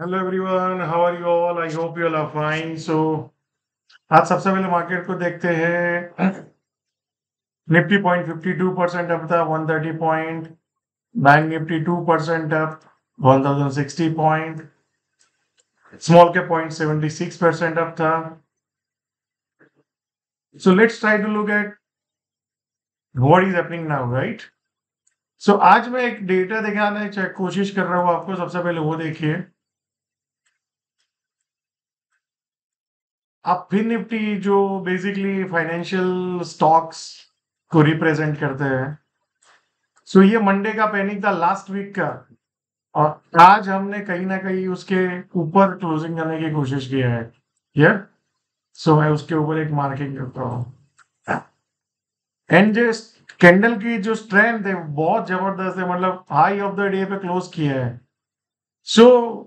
Hello everyone how are you all I hope you all are fine so आज सबसे पहले market को देखते हैं। Nifty point fifty two percent up था one thirty point bank Nifty two percent up one thousand sixty point small के point seventy six percent up था. So let's try to look at what is happening now right so आज मैं एक data दिखाने कोशिश कर रहा हूँ आपको सबसे पहले वो देखिए। अब फिर निफ्टी जो बेसिकली फाइनेंशियल स्टॉक्स को रिप्रेजेंट करते हैं। सो ये मंडे का पैनिक था लास्ट वीक का। और आज हमने कहीं ना कहीं उसके ऊपर क्लोजिंग करने की कोशिश किया है। ये सो मैं उसके ऊपर एक मार्किंग करता हूँ। एंड जो कैंडल की जो स्ट्रेंथ है बहुत ज़बरदस्त है। मतलब हाई ऑफ़ द डे पे क्लोज किया है। सो so,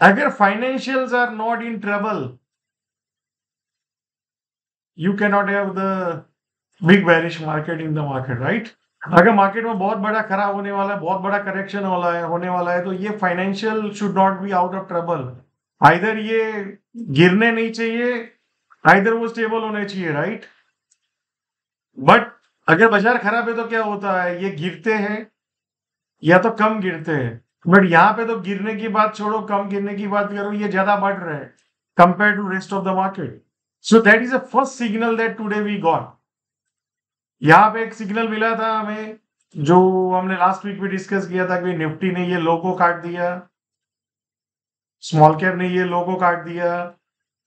अगर financials are not in trouble you cannot have the big bearish market in the market right अगर मार्केट में बहुत बड़ा खराब होने वाला है, बहुत बड़ा करेक्शन वाला है, होने वाला है तो ये financial should not be out of trouble either ये गिरने नहीं चाहिए आइधर वो स्टेबल होने चाहिए राइट बट अगर बाज़ार खराब है तो क्या होता है? ये गिरते हैं, या तो कम गिरते हैं। बट यहाँ पे तो गिरने की बात छोड़ो, कम गिरने की बात करो, ये ज़्यादा बढ़ रहे हैं compare to rest of the market so that is a first signal that today we got यहाँ पे एक सिग्नल मिला था हमें, जो हमने लास्ट वीक भी डिस्कस किया था कि निफ्टी ने ये लोगो काट दिया स्मॉल कैप ने ये लोगो काट दिया,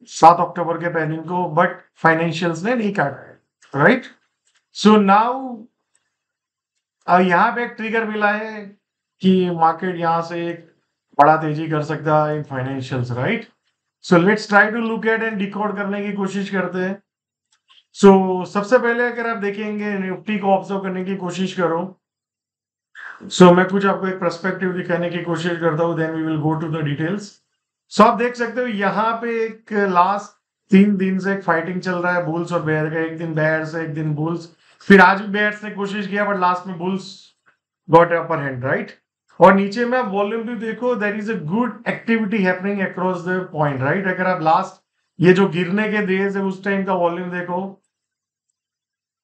सात अक्टूबर के पैनिंग को बट फाइनेंशियल्स ने नहीं काटा राइट सो नाउ अब यहाँ पे एक ट्रिगर मिला है कि मार्केट यहाँ से एक बड़ा तेज़ी कर सकता है in financials right so let's try to look at and decode करने की कोशिश करते हैं। सो so, सबसे पहले अगर आप देखेंगे निफ्टी को ऑब्ज़र्व करने की कोशिश करो। सो so, मैं कुछ आपको एक परस्पेक्टिव दिखाने की कोशिश करता हूँ then we will go to the details so आप देख सकते हो यहाँ पे एक लास्ट तीन दिन से एक फाइटिंग चल रहा है बुल्स और बेयर का। एक दिन बेयर से एक दिन बुल्स फिर आज भी बेयर्स ने कोशिश किया बट लास्ट में bulls got upper hand right और नीचे में आप वॉल्यूम भी देखो there is a good activity happening across the point right अगर आप लास्ट ये जो गिरने के देर है, उस टाइम का वॉल्यूम देखो,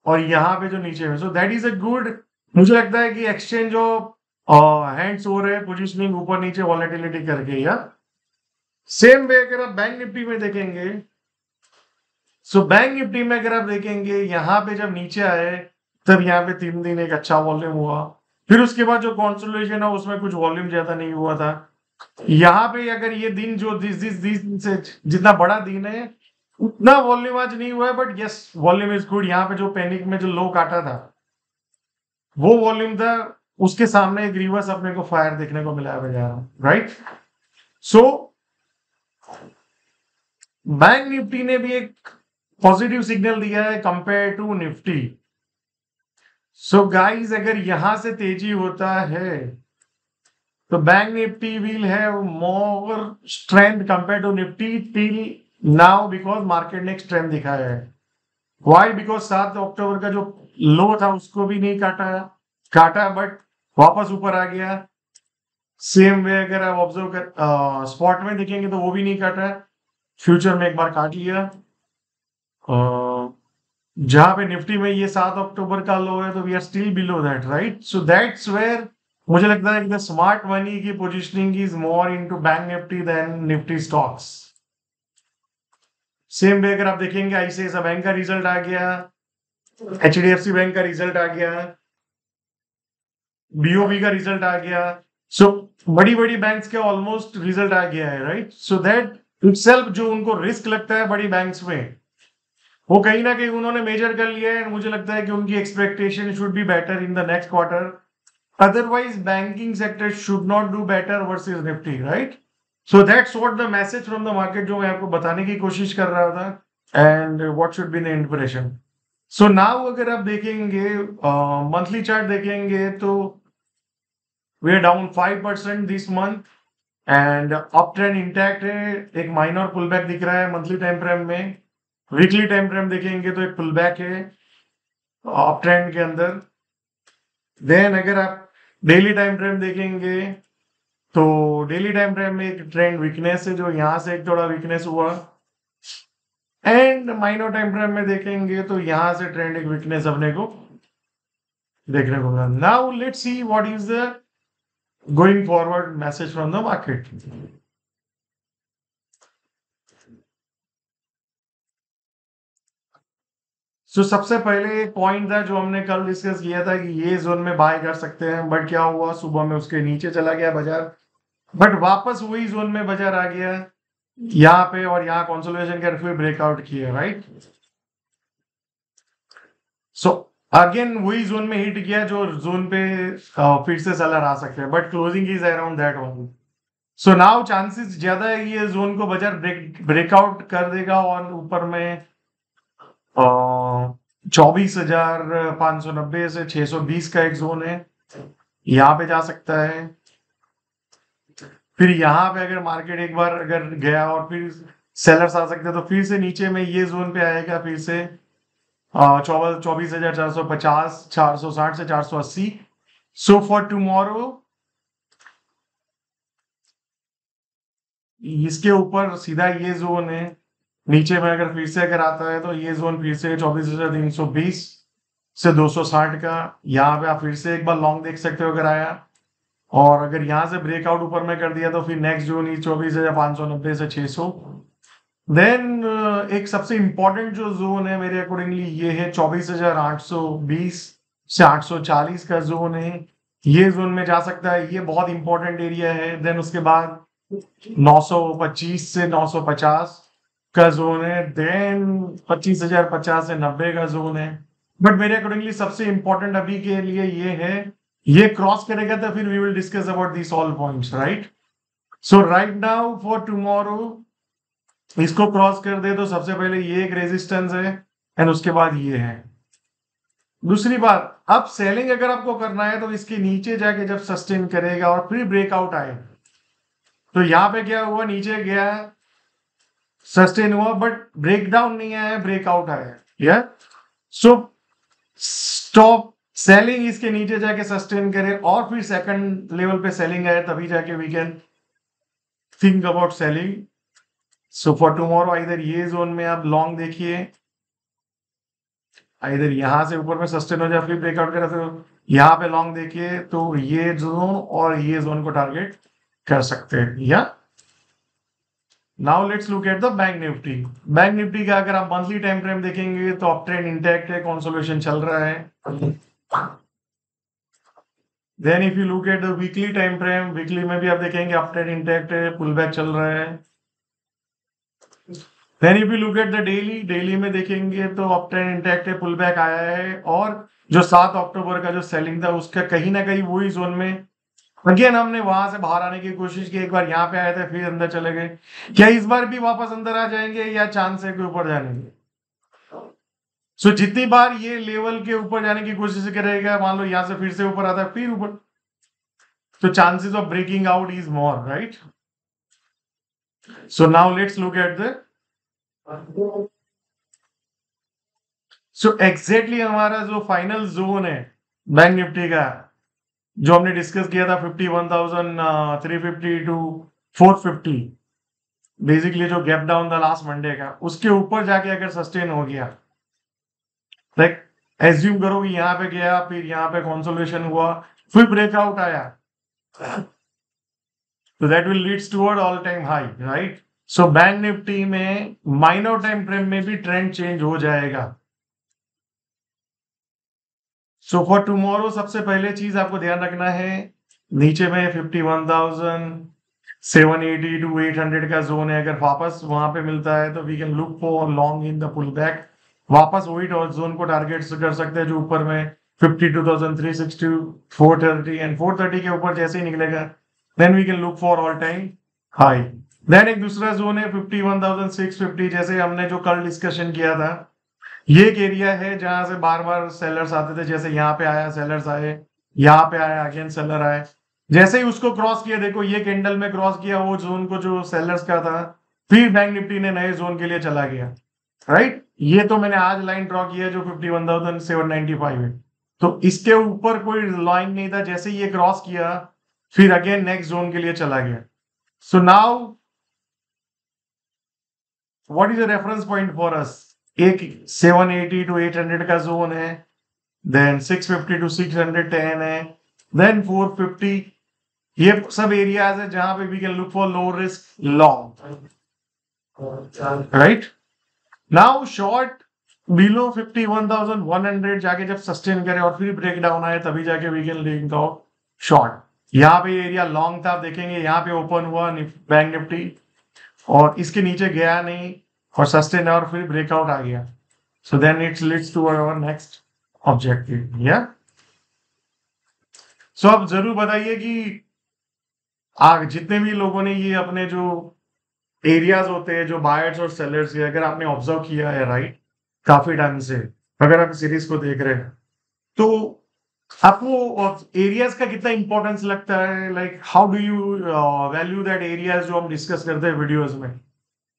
और यहाँ पे जो नीचे में so that is a good मुझे लगता है कि एक्सचेंज ऑफ़ हैंड्स हो रहे हैं पोजिशनिंग ऊपर नीचे वॉलेटिलिटी करके, या? सेम वे अगर आप बैंक निफ्टी में देखेंगे सो बैंक निफ्टी में अगर आप देखेंगे, यहाँ पे जब नीचे आए, तब यहाँ पे तीन दिन एक अच्छा वॉल्यूम हुआ। फिर उसके बाद जो कॉन्सोलेशन है, उसमें कुछ वॉल्यूम ज़्यादा नहीं हुआ था। यहाँ पे अगर ये दिन जो जिस जिस दिन से जितना बड़ा दिन है, उतना वॉल्यूम आज नहीं हुआ है but yes volume is good यहाँ पे जो पैनिक में जो लो काटा था, वो वॉल्यूम था, उसके सामने एक रिवर्स अपने को फायर देखने को मिला है जा रहा राइट सो बैंक निफ्टी ने भी एक पॉजिटिव सिग्नल दिया है compare to Nifty so so guys अगर यहाँ से तेज़ी होता है तो bank Nifty will have more strength compare to Nifty till now because market ने स्ट्रेंथ दिखाया है। वाई बिकॉज़ सात अक्टूबर का जो लो था, उसको भी नहीं काटा। काटा बट वापस ऊपर आ गया। सेम वे अगर आप ऑब्ज़र्व कर स्पॉट में देखेंगे तो वो भी नहीं काटा। फ्यूचर में एक बार काट लिया। जहाँ पे निफ्टी में ये सात अक्टूबर का लो है तो we are still below that right so that's where मुझे लगता है कि स्मार्ट मनी की positioning is more into bank Nifty than Nifty stocks same way अगर आप देखेंगे आईसीआईसी बैंक का रिज़ल्ट आ गया H D F C bank का रिज़ल्ट आ गया बीओबी का रिज़ल्ट आ गया सो बड़ी बड़ी बैंक्स के ऑलमोस्ट रिज़ल्ट आ गया है राइट सो दैट इट जो उनको रिस्क लगता है बड़ी बैंक्स में वो कहीं ना कहीं उन्होंने मेजर कर लिया है मुझे लगता है कि उनकी expectation should be better in the next quarter otherwise banking sector should not do better versus Nifty right so that's what the message from the market जो मैं आपको बताने की कोशिश कर रहा था and what should be the so now अगर आप देखेंगे मंथली uh, चार्ट देखेंगे तो we down five percent this month and up trend intact है एक माइनर पुल बैक दिख रहा है मंथली टाइम फ्रेम में. वीकली टाइम फ्रेम देखेंगे तो एक पुल बैक है अप ट्रेंड के अंदर। देन अगर आप डेली टाइम फ्रेम देखेंगे तो डेली टाइम फ्रेम में एक ट्रेंड वीकनेस है, जो यहाँ से एक थोड़ा वीकनेस हुआ। एंड माइनर टाइम फ्रेम में देखेंगे तो यहाँ से ट्रेंड एक वीकनेस अपने को देखने को मिला। Now let's see what is the going forward message from the market so so, सबसे पहले एक पॉइंट था जो हमने कल डिस्कस किया था कि ये जोन में बाय कर सकते हैं बट क्या हुआ? सुबह में उसके नीचे चला गया बाज़ार। बट वापस वही जोन में बाज़ार आ गया। यहाँ पे और यहाँ कॉन्सोलेशन कर फिर ब्रेकआउट किया राइट सो अगेन वही जोन में हिट किया जो जोन पे फिर से सेलर आ सकते हैं। But closing is around that one so now chances ज़्यादा है ये जोन को बाज़ार ब्रेक ब्रेकआउट कर देगा और ऊपर में चौबीस हज़ार पाँच सौ नब्बे से छह सौ बीस का एक जोन है। यहाँ पे जा सकता है। फिर यहाँ पे अगर मार्केट एक बार अगर गया और फिर सेलर्स आ सकते हैं तो फिर से नीचे में ये जोन पे आएगा फिर से। चौबीस हज़ार चार सौ पचास, चार सौ साठ से चार सौ अस्सी। सो फॉर टुमारो इसके ऊपर सीधा ये जोन है। नीचे में अगर फिर से अगर आता है तो ये जोन फिर से चौबीस हज़ार तीन सौ बीस से दो सौ साठ का। यहाँ पे आप फिर से एक बार लॉन्ग देख सकते हो अगर आया। और अगर यहाँ से ब्रेकआउट ऊपर में कर दिया तो फिर नेक्स्ट जोन ही चौबीस हज़ार पाँच सौ नब्बे से छह सौ। देन एक सबसे इंपॉर्टेंट जो जोन है मेरे अकॉर्डिंगली ये है चौबीस हज़ार आठ सौ बीस से आठ सौ चालीस का जोन है। ये जोन में जा सकता है। ये बहुत इंपॉर्टेंट एरिया है। देन उसके बाद 925 से 950 का जोन है देन पच्चीस हज़ार पचास से नब्बे का जोन है बट मेरे अकॉर्डिंगली सबसे इंपॉर्टेंट अभी के लिए ये है, ये क्रॉस करेगा तो फिर we will discuss about this all points right so right now for tomorrow इसको क्रॉस कर दे तो सबसे पहले ये एक रेजिस्टेंस है एंड उसके बाद ये है। दूसरी बात, अब सेलिंग अगर आपको करना है तो इसके नीचे जाके जब सस्टेन करेगा और फिर ब्रेकआउट आए तो यहाँ पे क्या हुआ? नीचे गया सस्टेन हुआ बट ब्रेकडाउन नहीं आया ब्रेकआउट आया है या सो स्टॉप सेलिंग इसके नीचे जाके सस्टेन करे और फिर सेकंड लेवल पे सेलिंग आए, तभी जाके we can think about selling so for tomorrow इधर ये जोन में आप लॉन्ग देखिए इधर यहाँ से ऊपर में सस्टेन हो जाए, फिर ब्रेकआउट करे तो यहाँ पे लॉन्ग देखिए तो ये जोन और ये जोन को टारगेट कर सकते हैं या now let's look at the bank Nifty bank Nifty का अगर आप मंथली टाइम फ्रेम देखेंगे तो अप ट्रेंड इंटैक्ट है कॉन्सोलेशन चल रहा है। Then if you look at the weekly time frame weekly में भी आप देखेंगे अप ट्रेंड इंटैक्ट है पुल बैक चल रहा है। Then if you look at the daily daily में देखेंगे तो अप ट्रेंड इंटैक्ट है पुल बैक आया है, और जो सात अक्टूबर का जो सेलिंग था, उसका कहीं ना कहीं वही जोन में अगेन हमने वहाँ से बाहर आने की कोशिश की एक बार यहाँ पे आए थे फिर अंदर चले गए। क्या इस बार भी वापस अंदर आ जाएँगे या चांस कि ऊपर जाने सो so, जितनी बार ये लेवल के ऊपर जाने की कोशिश करेगा मान लो यहाँ से फिर से ऊपर आता है फिर ऊपर। तो chances of breaking out is more right so now let's look at the so exactly हमारा जो फाइनल जोन है बैंक निफ्टी का जो हमने डिस्कस किया था fifty one thousand three fifty two four fifty basically जो गैप डाउन था लास्ट मंडे का, उसके ऊपर जाके अगर सस्टेन हो गया लाइक एज्यूम करो कि यहाँ पे गया, फिर यहाँ पे कॉन्सोलेशन हुआ, फिर ब्रेकआउट आया तो that will leads toward all time high right so bank Nifty में माइनर टाइम फ्रेम में भी ट्रेंड चेंज हो जाएगा। सो फॉर टुमारो सबसे पहले चीज़ आपको ध्यान रखना है, नीचे में fifty one thousand seven eighty two eight hundred का जोन है। अगर वापस वहाँ पे मिलता है तो we can look for long in the pull back वापस वही जोन को टारगेट कर सकते हैं जो ऊपर में fifty two thousand three sixty four thirty and four thirty के ऊपर जैसे ही निकलेगा then we can look for all time high then एक दूसरा जोन है fifty one thousand six fifty जैसे हमने जो कल डिस्कशन किया था। ये एक एरिया है जहाँ से बार बार सेलर्स आते थे। जैसे यहाँ पे आया सेलर्स आए, यहाँ पे आया अगेन सेलर आए। जैसे ही उसको क्रॉस किया, देखो ये कैंडल में क्रॉस किया, वो जोन को जो सेलर्स का था, फिर बैंक निफ्टी ने नए जोन के लिए चला गया। राइट ये तो मैंने आज लाइन ड्रॉ किया जो fifty one thousand seven ninety five है। तो इसके ऊपर कोई लाइन नहीं था। जैसे ही ये क्रॉस किया, फिर अगेन नेक्स्ट जोन के लिए चला गया। So now what is the reference point for us एक 780 टू 800 का जोन है देन 650 टू 610 है देन 450 ये सब एरियाज़ है जहाँ पे we can look for low risk long right now short below 51,100 जाके जब सस्टेन करे और फिर ब्रेक डाउन आए तभी जाके we can link out short यहाँ पे एरिया लॉन्ग था आप देखेंगे यहाँ पे ओपन हुआ बैंक निफ्टी और इसके नीचे गया नहीं और सस्टेन और फिर ब्रेकआउट आ गया। So then it's leads to our next objective या सो आप ज़रूर बताइए कि आग, जितने भी लोगों ने ये अपने जो एरियाज़ होते हैं, जो बायर्स और सेलर्स है, अगर आपने ऑब्ज़र्व किया है राइट काफ़ी टाइम से, अगर आप सीरीज़ को देख रहे हैं। तो आपको एरियाज़ का कितना इंपॉर्टेंस लगता है? Like how do you value that areas जो हम डिस्कस करते हैं वीडियोस में?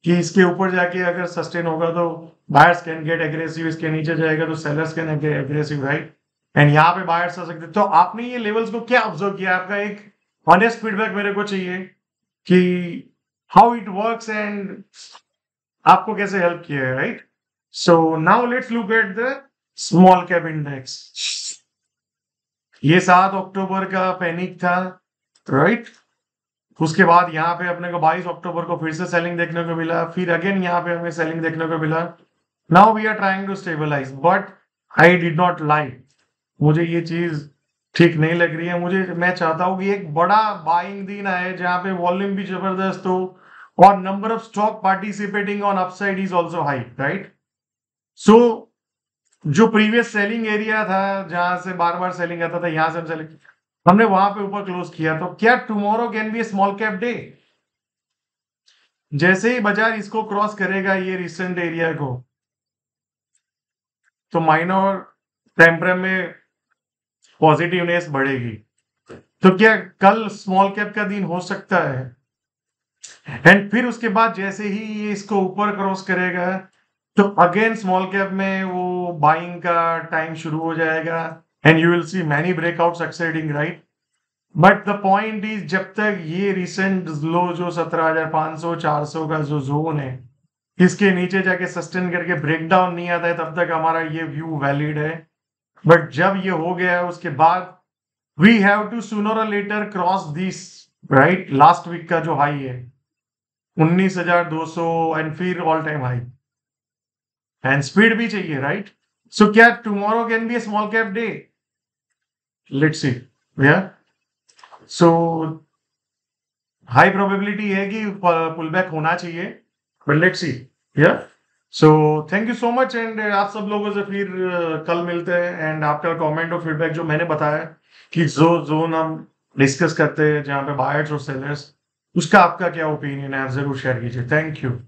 कि इसके ऊपर जाके अगर सस्टेन होगा तो बायर्स कैन गेट एग्रेसिव इसके नीचे जाएगा तो sellers can get aggressive right and यहाँ पे बायर्स आ सकते तो आपने ये लेवल्स को क्या ऑब्ज़र्व किया? आपका एक ऑनेस्ट फीडबैक मेरे को चाहिए कि हाउ इट वर्क्स एंड आपको कैसे हेल्प किया है right so now let's look at the small cap index ये सात अक्टूबर का पैनिक था राइट उसके बाद यहाँ पे अपने को 22 अक्टूबर को फिर से सेलिंग देखने को मिला। फिर अगेन यहाँ पे हमें सेलिंग देखने को मिला। Now we are trying to stabilize but I did not like मुझे ये चीज़ ठीक नहीं लग रही है। मुझे, मैं चाहता हूँ कि एक बड़ा बाइंग दिन आए जहाँ पे वॉल्यूम भी ज़बरदस्त हो और number of stock participating on upside is also high right so जो प्रीवियस सेलिंग एरिया था, जहाँ से बार बार सेलिंग आता था, यहाँ से हम सेलिंग हमने वहाँ पे ऊपर क्लोज किया तो क्या tomorrow can be small cap day जैसे ही बाज़ार इसको क्रॉस करेगा ये रिसेंट एरिया को तो माइनर टाइम में पॉजिटिवनेस बढ़ेगी। तो क्या कल स्मॉल कैप का दिन हो सकता है? एंड फिर उसके बाद जैसे ही ये इसको ऊपर क्रॉस करेगा तो अगेन स्मॉल कैप में वो बाइंग का टाइम शुरू हो जाएगा। And you will see many breakout succeeding right but the point is जब तक ये रिसेंट लो जो सत्रह हज़ार पाँच सौ, चार सौ का जो जोन है, इसके नीचे जाके सस्टेन करके ब्रेक डाउन नहीं आता है, तब तक हमारा ये व्यू वैलिड है। बट जब ये हो गया है, उसके बाद we have to sooner later cross this right last week का जो हाई है, उन्नीस हज़ार दो सौ एंड फिर all time high and speed भी चाहिए राइट सो क्या tomorrow can be a small cap day let's see या सो हाई प्रोबेबिलिटी है कि पुल बैक होना चाहिए बट लेट्स सी या so thank you so much and आप सब लोगों से फिर uh, कल मिलते हैं एंड आपका कमेंट और फीडबैक जो मैंने बताया कि जो जोन हम डिस्कस करते हैं जहाँ पे बायर्स और सेलर्स उसका आपका क्या ओपिनियन है आप ज़रूर शेयर कीजिए. Thank you